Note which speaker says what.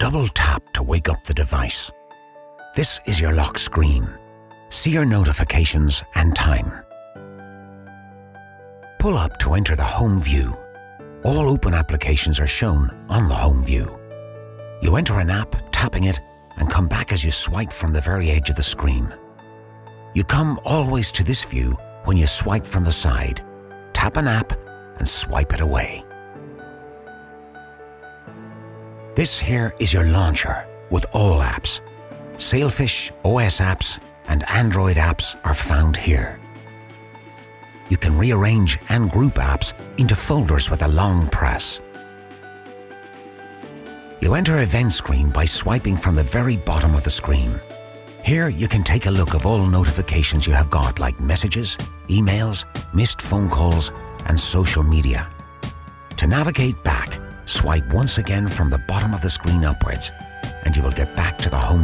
Speaker 1: double tap to wake up the device. This is your lock screen. See your notifications and time. Pull up to enter the home view. All open applications are shown on the home view. You enter an app, tapping it, and come back as you swipe from the very edge of the screen. You come always to this view when you swipe from the side. Tap an app and swipe it away. This here is your launcher with all apps. Sailfish, OS apps, and Android apps are found here. You can rearrange and group apps into folders with a long press. You enter Event Screen by swiping from the very bottom of the screen. Here you can take a look of all notifications you have got like messages, emails, missed phone calls and social media. To navigate back, swipe once again from the bottom of the screen upwards and you will get back to the home